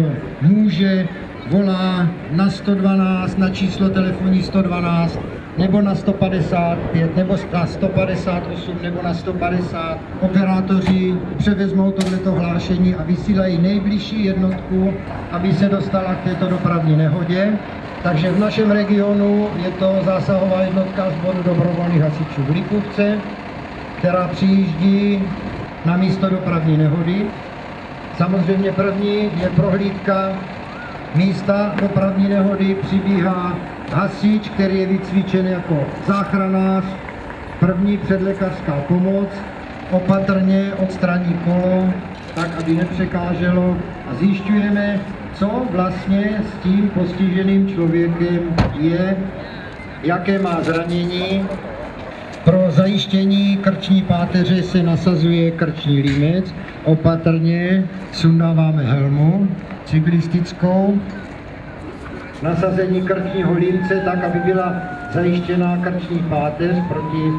kdo může, volá na 112, na číslo telefonní 112, nebo na 155, nebo na 158, nebo na 150. Operátoři převezmou tohleto hlášení a vysílají nejbližší jednotku, aby se dostala k této dopravní nehodě. Takže v našem regionu je to zásahová jednotka sboru dobrovolných hasičů v Lipovce, která přijíždí na místo dopravní nehody. Samozřejmě první je prohlídka místa dopravní nehody, přibíhá hasič, který je vycvičen jako záchranář, první předlékařská pomoc, opatrně odstraní kolo, tak, aby nepřekáželo. A zjišťujeme, co vlastně s tím postiženým člověkem je, jaké má zranění. Pro zajištění krční páteře se nasazuje krční límec, opatrně sundáváme helmu cyklistickou, nasazení krčního límce tak, aby byla zajištěná krční páteř proti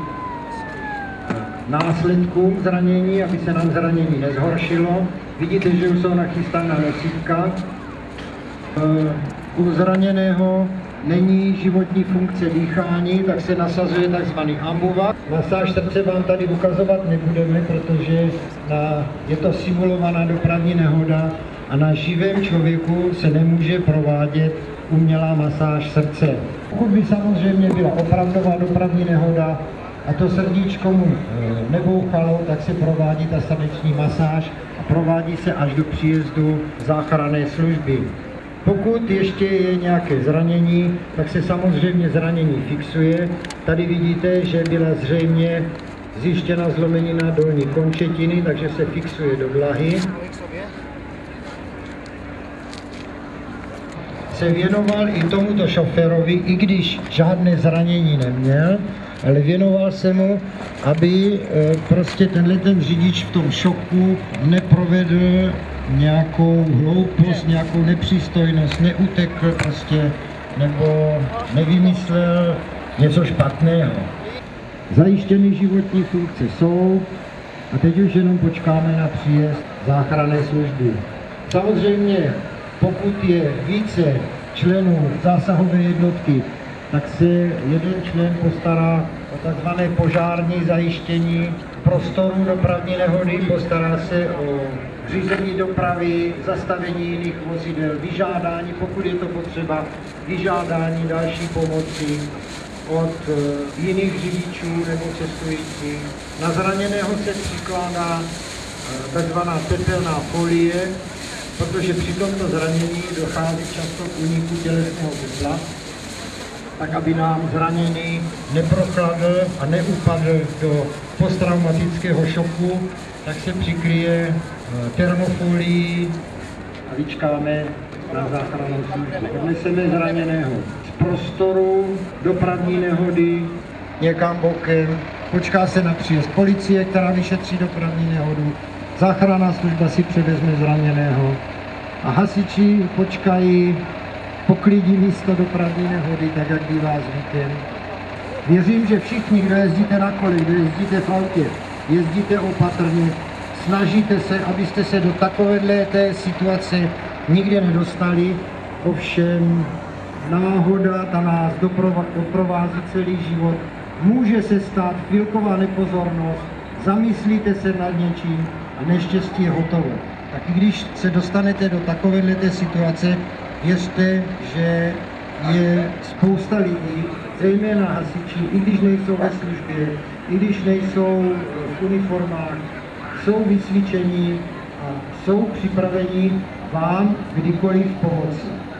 následkům zranění, aby se nám zranění nezhoršilo. Vidíte, že už jsou nachystaná nosítka. Eh, u zraněného není životní funkce dýchání, tak se nasazuje tzv. ambuva. Masáž srdce vám tady ukazovat nebudeme, protože na, je to simulovaná dopravní nehoda a na živém člověku se nemůže provádět umělá masáž srdce. Pokud by samozřejmě byla opravdová dopravní nehoda a to srdíčko mu e, nebouchalo, tak se provádí ta srdeční masáž a provádí se až do příjezdu záchranné služby. Pokud ještě je nějaké zranění, tak se samozřejmě zranění fixuje. Tady vidíte, že byla zřejmě zjištěna zlomenina dolní končetiny, takže se fixuje do dlahy. Se věnoval i tomuto šoférovi, i když žádné zranění neměl, ale věnoval se mu, aby eh, prostě tenhle ten řidič v tom šoku neprovedl nějakou hloupost, nějakou nepřístojnost, neutekl prostě, nebo nevymyslel něco špatného. Zajištěny životní funkce jsou a teď už jenom počkáme na příjezd záchranné služby. Samozřejmě pokud je více členů zásahové jednotky, tak se jeden člen postará o takzvané požární zajištění prostoru dopravní nehody, postará se o řízení dopravy, zastavení jiných vozidel, vyžádání, pokud je to potřeba, vyžádání další pomoci od eh, jiných řidičů nebo cestujících. Na zraněného se přikládá eh, takzvaná tepelná folie, protože při tomto zranění dochází často k úniku tělesného tepla, tak aby nám zraněný neprochladl a neupadl do posttraumatického šoku, tak se přikryje eh, termofolií a vyčkáme na záchrannou službu. Odneseme zraněného z prostoru dopravní nehody někam bokem, počká se na příjezd policie, která vyšetří dopravní nehodu, záchranná služba si převezme zraněného a hasiči počkají, poklidí místo dopravní nehody, tak jak bývá zvykem. Věřím, že všichni, kdo jezdíte na kole, kdo jezdíte v autě, jezdíte opatrně, snažíte se, abyste se do takovéhle té situace nikdy nedostali. Ovšem náhoda, ta nás doprovází celý život. Může se stát chvilková nepozornost, zamyslíte se nad něčím a neštěstí je hotovo. Tak i když se dostanete do takovéhle té situace, věřte, že je spousta lidí, zejména hasiči, i když nejsou ve službě, i když nejsou v uniformách, jsou vysvíčení a jsou připraveni vám kdykoliv pomoci.